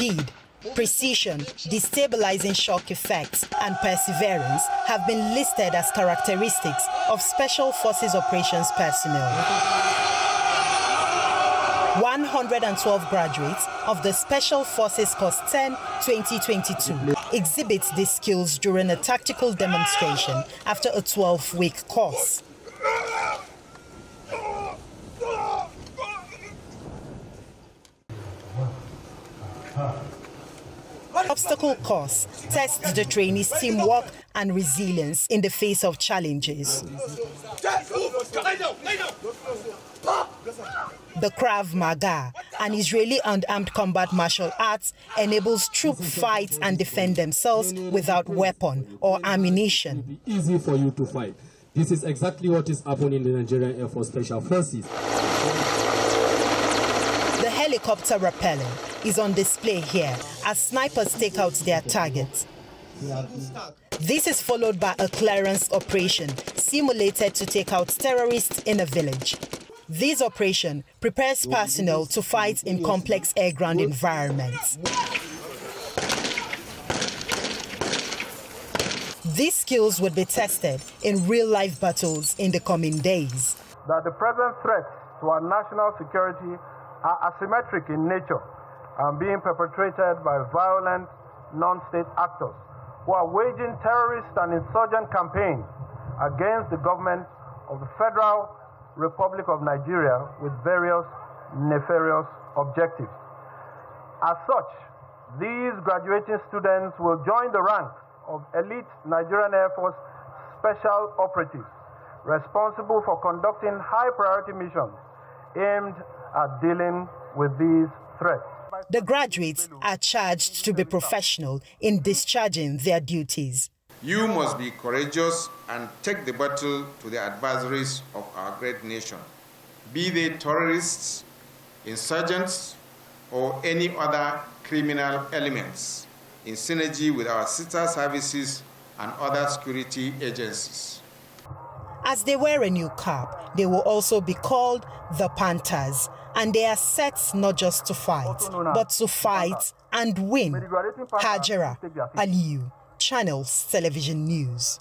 Speed, precision, destabilizing shock effects, and perseverance have been listed as characteristics of Special Forces operations personnel. 112 graduates of the Special Forces Course 10 2022 exhibit these skills during a tactical demonstration after a 12 week course. Obstacle course tests the trainees' teamwork and resilience in the face of challenges. The Krav Maga, an Israeli unarmed combat martial arts, enables troops fight and defend themselves without weapon or ammunition. Easy for you to fight. This is exactly what is happening in the Nigerian Air Force Special Forces. Helicopter rappelling is on display here as snipers take out their targets. This is followed by a clearance operation simulated to take out terrorists in a village. This operation prepares personnel to fight in complex air-ground environments. These skills would be tested in real-life battles in the coming days. That the present threats to our national security are asymmetric in nature and being perpetrated by violent non-state actors who are waging terrorist and insurgent campaigns against the government of the Federal Republic of Nigeria with various nefarious objectives. As such, these graduating students will join the ranks of elite Nigerian Air Force special operatives responsible for conducting high priority missions aimed at dealing with these threats. The graduates are charged to be professional in discharging their duties. You must be courageous and take the battle to the adversaries of our great nation, be they terrorists, insurgents, or any other criminal elements, in synergy with our sister services and other security agencies. As they wear a new cap, they will also be called the Panthers, and they are set not just to fight, but to fight and win. Hajera Aliyu, Channels Television News.